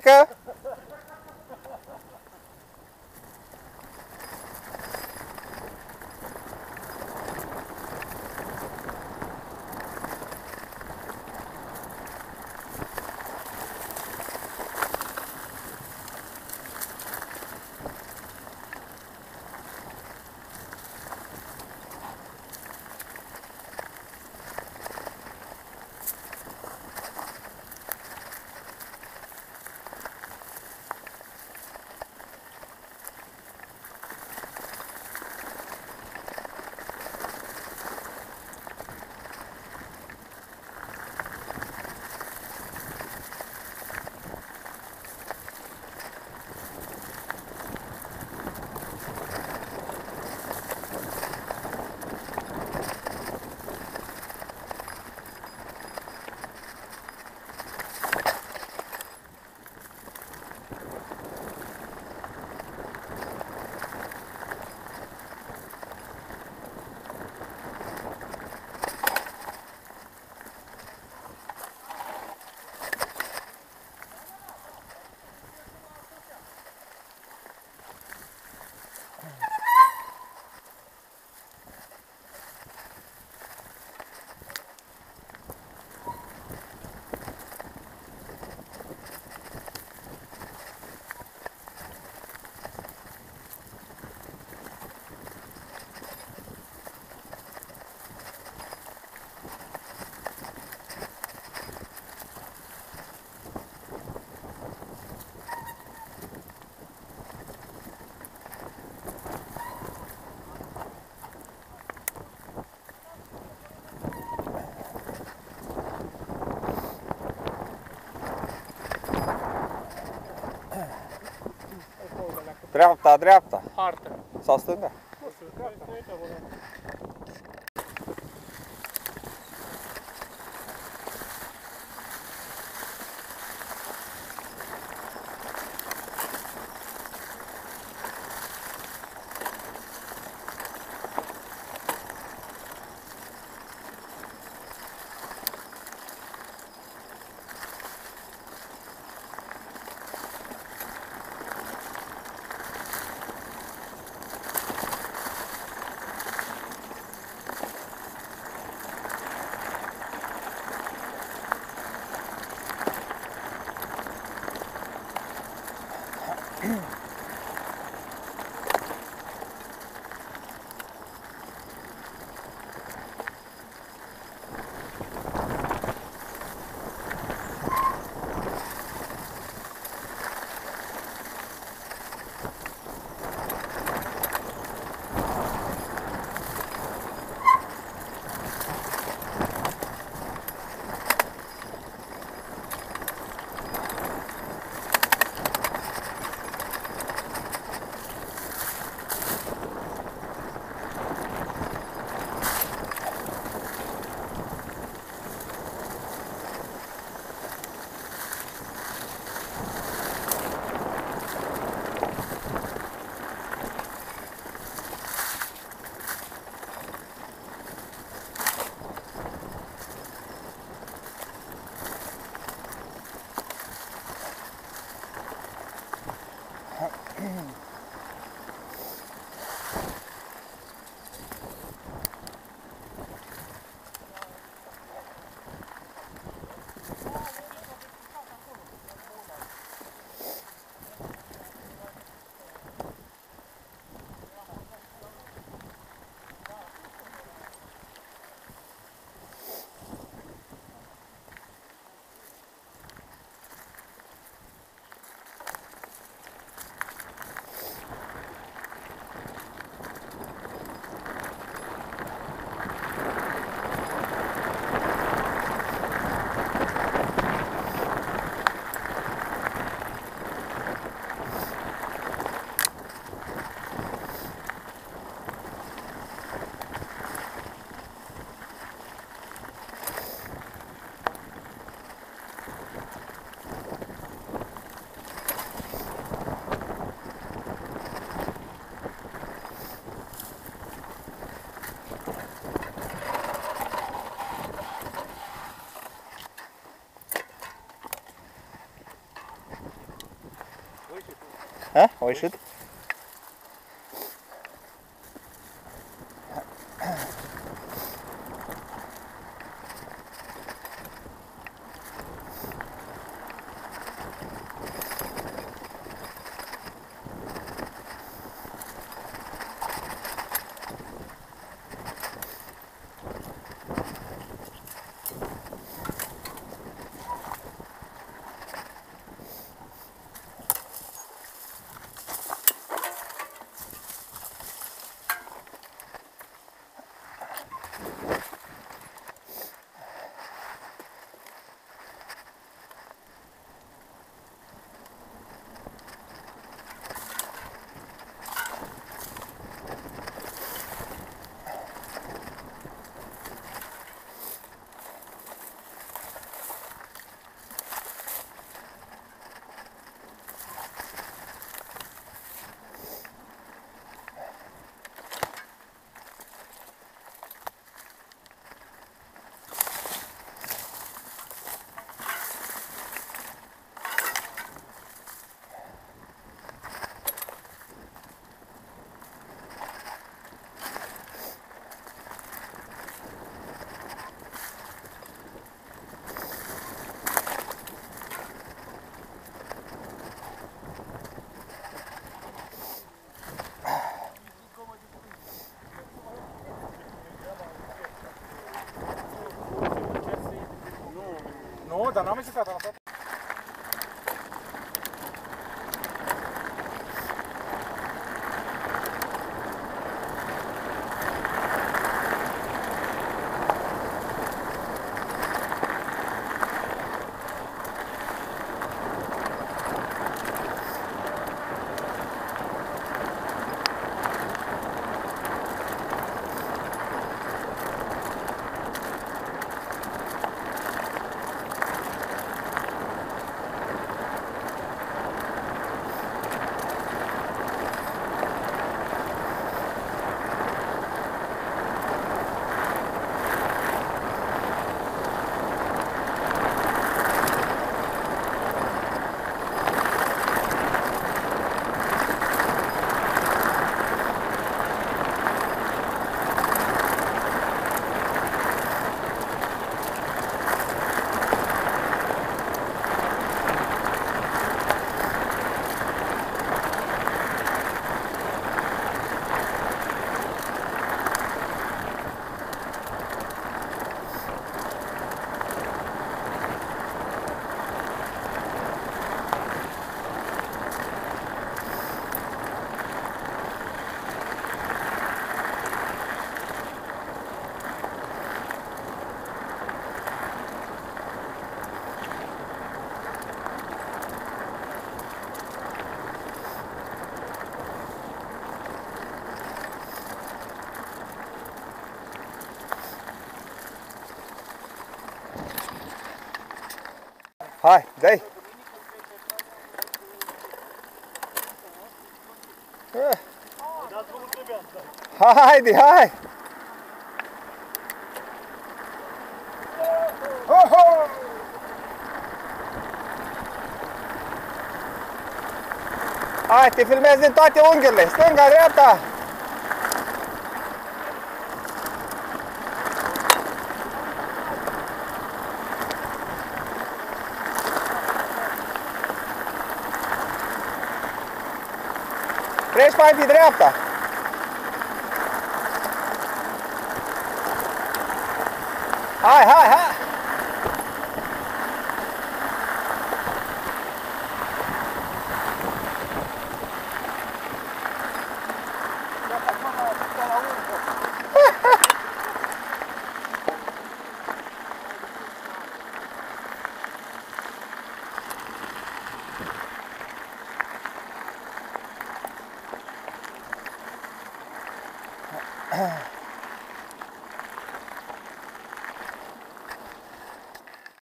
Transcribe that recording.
prática Dreapta, dreapta. Hartă. Sau stânga? Yeah. Huh? Or should? cidadão, não é cidadão. Dai! Haide, hai! Hai, te filmezi din toate unghiurile, stânga, dreapta! Treci mai pe dreapta! Hai, hai, hai!